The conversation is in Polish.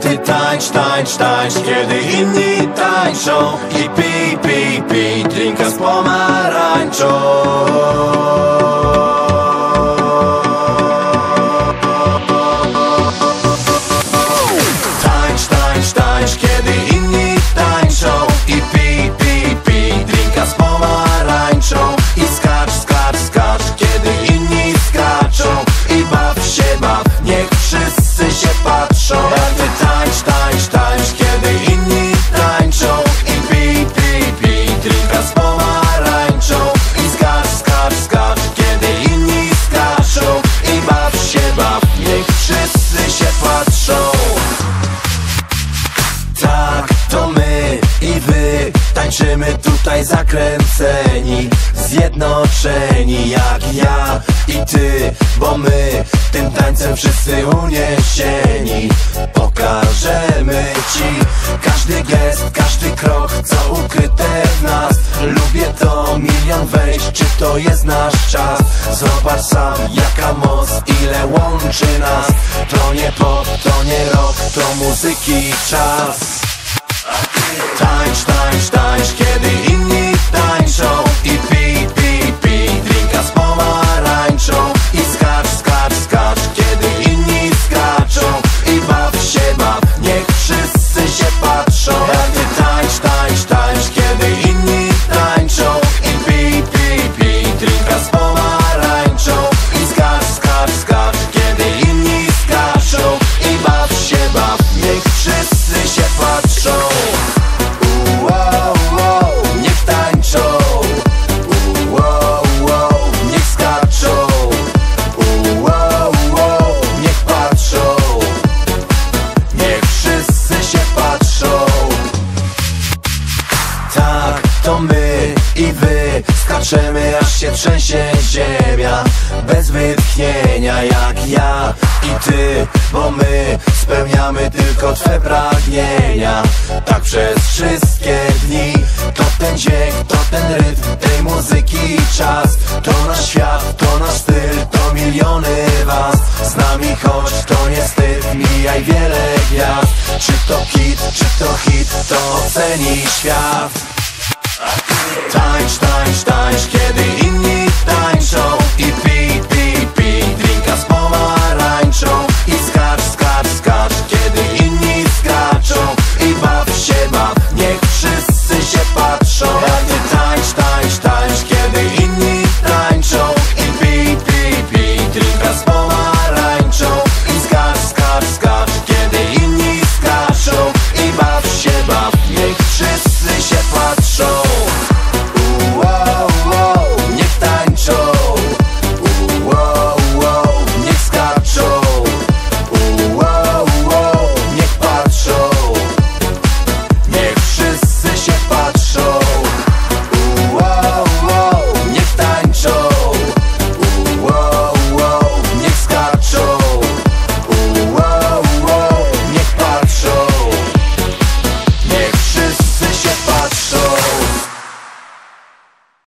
ty tańcz, tańcz, tańcz Kiedy inni tańczą. I pij, pij, pij Drinka z pomarańczą Tańczymy tutaj zakręceni Zjednoczeni jak ja i ty Bo my tym tańcem wszyscy uniesieni. Pokażemy ci każdy gest, każdy krok Co ukryte w nas. Lubię to milion wejść Czy to jest nasz czas? Zobacz sam jaka moc Ile łączy nas. To nie pop, to nie rock To muzyki czas Skaczemy aż się trzęsie ziemia. Bez wytchnienia jak ja i ty Bo my spełniamy tylko twe pragnienia. Tak przez wszystkie dni To ten dźwięk, to ten rytm tej muzyki czas. To nasz świat, to nasz styl, to miliony was. Z nami chodź, to nie wstyd, mijaj wiele gwiazd. Czy to hit, czy to hit, to oceni świat